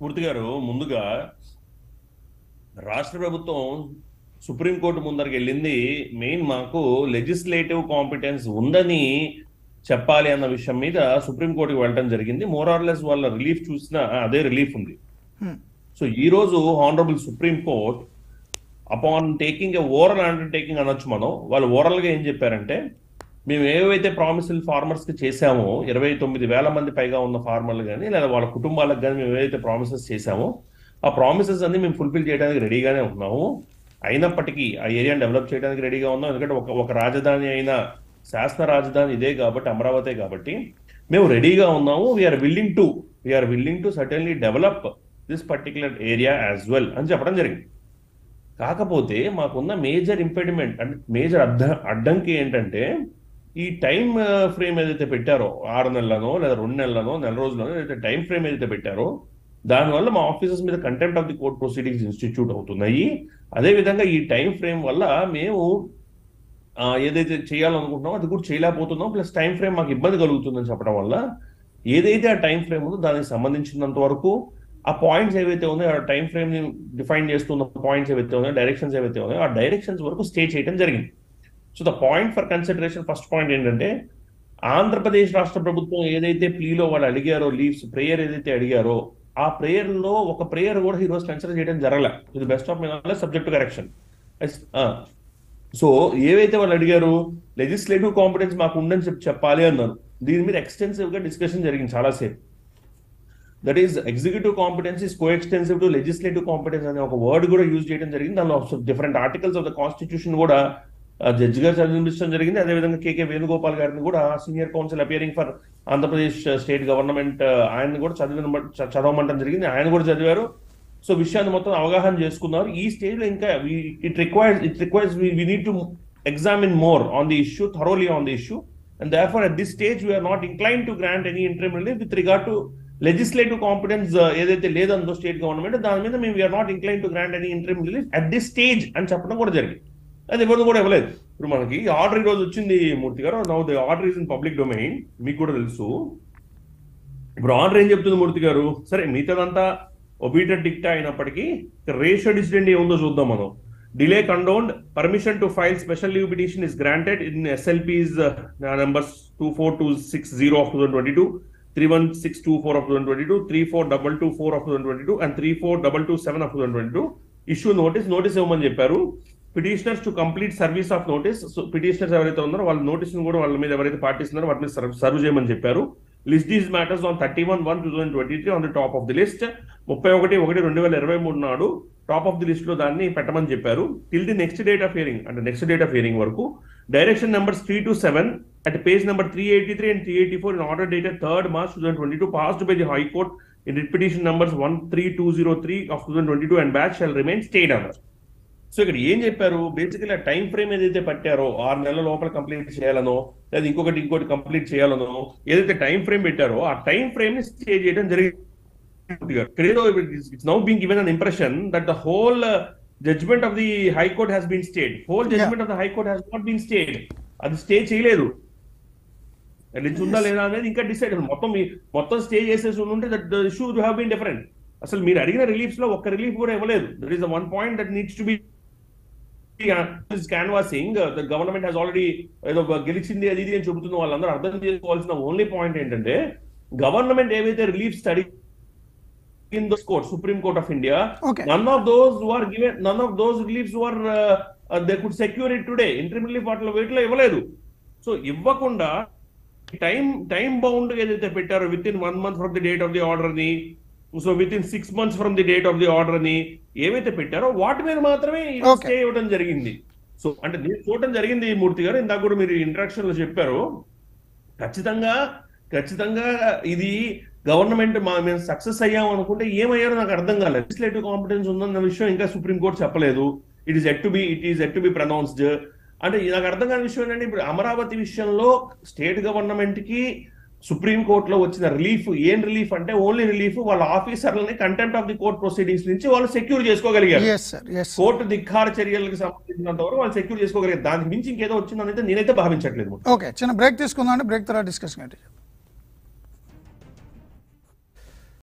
మూర్తి గారు ముందుగా రాష్ట్ర ప్రభుత్వం సుప్రీంకోర్టు ముందరికి వెళ్ళింది. మెయిన్ మాకు లెజిస్లేటివ్ కాంపిటెన్స్ ఉందని చెప్పాలి అన్న విషయం మీద సుప్రీంకోర్టుకి వెళ్ళడం జరిగింది. మోరార్లెస్ వాళ్ళ రిలీఫ్ చూసినా అదే రిలీఫ్ ఉంది. సో ఈ రోజు honourable supreme court upon taking oral undertaking అనొచ్చు మనం వాళ్ళు ఓరల్గా ఏం చెప్పారంటే మేము ఏవైతే ప్రామిసులు ఫార్మర్స్కి చేశామో ఇరవై తొమ్మిది వేల మంది పైగా ఉన్న ఫార్మర్లు కానీ లేదా వాళ్ళ కుటుంబాలకు కానీ మేము ఏవైతే ప్రామిసెస్ చేశామో ఆ ప్రామిసెస్ అన్ని మేము ఫుల్ఫిల్ చేయడానికి రెడీగానే ఉన్నాము. అయినప్పటికీ ఆ ఏరియాని డెవలప్ చేయడానికి రెడీగా ఉన్నాం. ఎందుకంటే ఒక ఒక రాజధాని అయిన శాసన రాజధాని ఇదే కాబట్టి అమరావతి కాబట్టి మేము రెడీగా ఉన్నాము. We are willing to we are willing to certainly develop this particular area as well అని చెప్పడం జరిగింది. కాకపోతే మాకున్న మేజర్ ఇంపెడిమెంట్ అంటే మేజర్ అడ్డ అడ్డంకి ఏంటంటే ఈ టైం ఫ్రేమ్ ఏదైతే పెట్టారో ఆరు నెలలనో లేదా రెండు నెలలనో నెల రోజులనో ఏదైతే టైం ఫ్రేమ్ ఏదైతే పెట్టారో దానివల్ల మా ఆఫీసెస్ మీద contempt of the court proceedings institute అవుతున్నాయి. అదే విధంగా ఈ టైం ఫ్రేమ్ వల్ల మేము ఏదైతే చేయాలనుకుంటున్నామో అది కూడా చేయలేకపోతున్నాం. ప్లస్ టైం ఫ్రేమ్ మాకు ఇబ్బంది కలుగుతుందని చెప్పడం వల్ల ఏదైతే ఆ టైం ఫ్రేమ్ ఉందో దానికి సంబంధించినంత వరకు ఆ పాయింట్స్ ఏవైతే ఉన్నాయో ఆ టైం ఫ్రేమ్ని డిఫైన్ చేస్తున్న పాయింట్స్ ఏవైతే ఉన్నాయో డైరెక్షన్స్ ఏవైతే ఉన్నాయో ఆ డైరెక్షన్స్ వరకు స్టే చేయడం జరిగింది. So the point for consideration first point ఏంటంటే ఆంధ్రప్రదేశ్ రాష్ట్ర ప్రభుత్వం ఏదైతే ప్లీలో వాళ్ళు అడిగారో లీవ్స్ ప్రేయర్ ఏదైతే అడిగారో ఆ ప్రేయర్లో ఒక ప్రేయర్ కూడా ఈరోజు కన్సిడర్ చేయడం జరగలే. ఇది best of my knowledge subject correction so ఏవైతే వాళ్ళు అడిగారు లెజిస్లేటివ్ కాంపిటెన్స్ మాకు ఉందని చెప్పి చెప్పాలి అన్నారు. దీని మీద ఎక్స్టెన్సివ్గా డిస్కషన్ జరిగింది చాలాసేపు that is executive competence is coextensive to legislative competence అనే ఒక వర్డ్ కూడా యూజ్ చేయడం జరిగింది. దానిలో different articles of the constitution కూడా జడ్జి గారు చదివించడం జరిగింది. అదేవిధంగా కేకే వేణుగోపాల్ గారిని కూడా senior counsel appearing for Andhra Pradesh uh, state government uh, ఆయన కూడా చదివిన చదవమంటం జరిగింది. ఆయన కూడా చదివారు. సో విషయాన్ని మొత్తం అవగాహన చేసుకున్నారు. ఈ స్టేజ్లో ఇంకా it requires it requires we need to examine more on the issue thoroughly on the issue and therefore at this stage we not incline to grant any any interim relief with regard legislative competence uh, ఏదైతే లేదందో state government దాని మీద మేము we are not incline to grant any interim relief at this stage అని చెప్పడం కూడా జరిగింది. అది ఎవరు కూడా ఇవ్వలేదు. ఇప్పుడు మనకి ఆర్డర్ ఈ రోజు వచ్చింది మూర్తి గారు. Now the order is in public domain మీకు కూడా తెలుసు. ఇప్పుడు ఆర్డర్ ఏం చెప్తుంది మూర్తి గారు? సరే మిగతాదంతా ఒబీటెడ్ డిక్టా అయినప్పటికీ రేషియో డిసిడెంట్ ఏముందో చూద్దాం మనం. Delay condoned permission to file special leave petition is granted in SLPs numbers two four two six zero of two twenty two three one six two four of two twenty two three four double two four of two twenty two and three four double two seven of two twenty two issue notice notice ఇవ్వమని చెప్పారు. Petitioners to complete service of notice. So petitioners ఎవరైతే ఉన్నారో వాళ్ళ notice కూడా వాళ్ళ మీద ఎవరైతే పాటిస్తున్నారో వాటి మీద సర్వ్ చేయమని చెప్పారు. List these matters on thirty one one two thousand twenty three on the top of the list ముప్పై ఒకటి ఒకటి రెండు వేల ఇరవై మూడు నాడు టాప్ ఆఫ్ ది లిస్ట్లో దాన్ని పెట్టమని చెప్పారు. Till the next date of hearing అంటే నెక్స్ట్ డేట్ ఆఫ్ హియరింగ్ వరకు direction numbers three to seven at page number 383 and 384 in order dated 3rd March 2022 passed by the High Court in writ petition numbers 13203 of 2022 and batch shall remain stayed under. So ఇక్కడ ఏం చెప్పారు? Basically ఆ time frame ఏదైతే పట్టారో ఆరు నెలల లోపల complete చేయాలనో లేదా ఇంకొకటి ఇంకోటి కంప్లీట్ చేయాలనో ఏదైతే టైం ఫ్రేమ్ పెట్టారో ఆ టైం ఫ్రేమ్ని స్టే చేయడం జరిగింది. It's now given an impression that the whole judgment of the high court has been stayed whole judgment of the high court has not been stayed అది stay చేయలేదు. రిచ్ ఉందా లేదా అనేది ఇంకా డిసైడ్ మొత్తం మొత్తం స్టే చేసేసి ఉంటే that issue have been different అసలు మీరు అడిగిన రిలీఫ్స్లో ఒక్క రిలీఫ్ కూడా ఇవ్వలేదు. That is one point that needs to be canvassing the government has already ఏదో గెలిచింది అది ఇది అని చెబుతున్న వాళ్ళందరూ అర్థం చేసుకోవాల్సిన ఓన్లీ పాయింట్ ఏంటంటే గవర్నమెంట్ ఏవైతే రిలీఫ్స్ అడిగి in those court supreme court of India Okay. None of those who are given none of those reliefs who are they could secure it today interim relief వాటిలో వీటిలో ఇవ్వలేదు. So ఇవ్వకుండా time time bound ఏదైతే పెట్టారో within one month from the date of the ఆర్డర్ని so within six months from the date of the ఆర్డర్ని ఏవైతే పెట్టారో వాటి మీద మాత్రమే. స్టే ఇవ్వడం జరిగింది. సో అంటే నేను చూడటం జరిగింది మూర్తి గారు ఇందాక కూడా మీరు ఇంట్రాక్షన్లో చెప్పారు. ఖచ్చితంగా ఖచ్చితంగా ఇది గవర్నమెంట్ మా మేము సక్సెస్ అయ్యాం అనుకుంటే ఏమయ్యారో నాకు అర్థం కాలేదు. లెజిస్లేటివ్ కాంపిటెన్స్ ఉందన్న విషయం ఇంకా సుప్రీం కోర్ట్ చెప్పలేదు. It is yet to be it is yet to be pronounced అంటే నాకు అర్థం కాని విషయం ఏంటంటే ఇప్పుడు అమరావతి విషయంలో స్టేట్ గవర్నమెంట్కి సుప్రీం కోర్టులో వచ్చిన రిలీఫ్ ఏం రిలీఫ్ అంటే ఓన్లీ రిలీఫ్ వాళ్ళ ఆఫీసర్లని contempt of the court proceedings నుంచి వాళ్ళు సెక్యూర్ చేసుకోగలిగారు. కోర్టు ధిక్కార చర్యలకు సంబంధించినంత వరకు వాళ్ళు సెక్యూర్ చేసుకోగలిగారు. దానికి మించి ఇంకేదో వచ్చిందని అయితే నేనైతే భావించట్లేదు. ఓకే చిన్న బ్రేక్ తీసుకుందాం బ్రేక్ తర్వాత డిస్కషన్